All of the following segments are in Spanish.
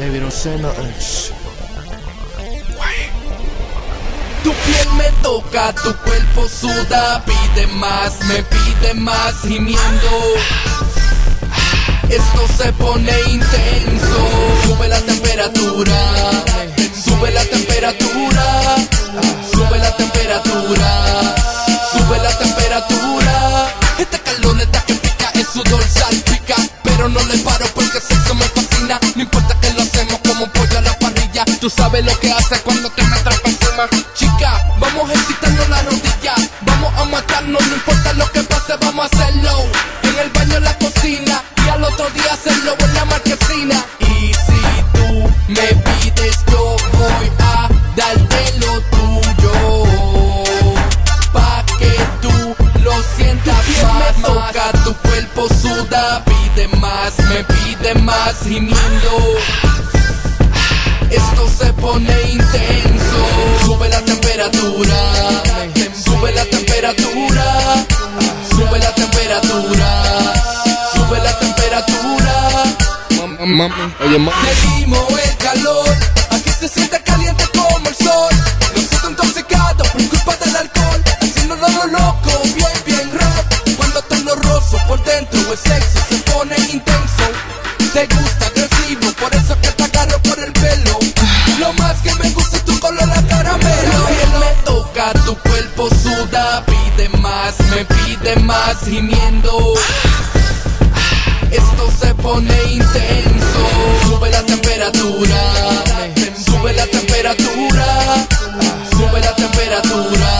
Baby, no sé, no. shh. Tu piel me toca, tu cuerpo suda, pide más, me pide más, gimiendo. Esto se pone intenso, sube la temperatura, sube la temperatura, tú sabes lo que hace cuando te me encima. Chica, vamos ejercitando la rodilla, vamos a matarnos, no importa lo que pase, vamos a hacerlo. En el baño, en la cocina, y al otro día hacerlo en la marquesina. Y si tú me pides, yo voy a darte lo tuyo. Pa' que tú lo sientas más. Me toca tu cuerpo suda, pide más, me pide más, gimiendo. Pone intenso. Sube la temperatura. Sube la temperatura. Sube la temperatura. Sube la temperatura. Oye. Medimos el calor. Aquí se siente caliente como el sol. No siento intoxicado por culpa del alcohol. Haciéndolo lo loco, bien, bien rock. Cuando te roso por dentro, el sexo se pone intenso. Te gusta pide más, me pide más, gimiendo. Esto se pone intenso. Sube la temperatura. Sube la temperatura. Sube la temperatura.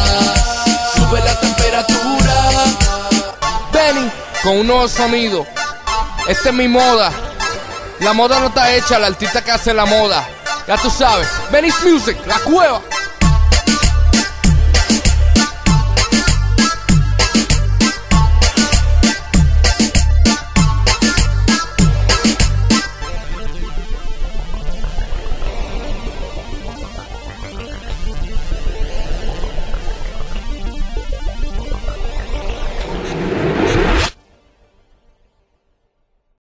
Sube la temperatura. Benny con un nuevo sonido. Esta es mi moda. La moda no está hecha, la artista que hace la moda. Ya tú sabes. Benny's Music, la cueva.